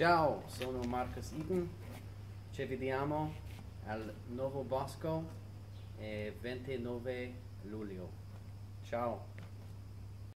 Ciao, sono Marcus Eaton. Ci vediamo al Nuovo Bosco eh, il 29 luglio. Ciao.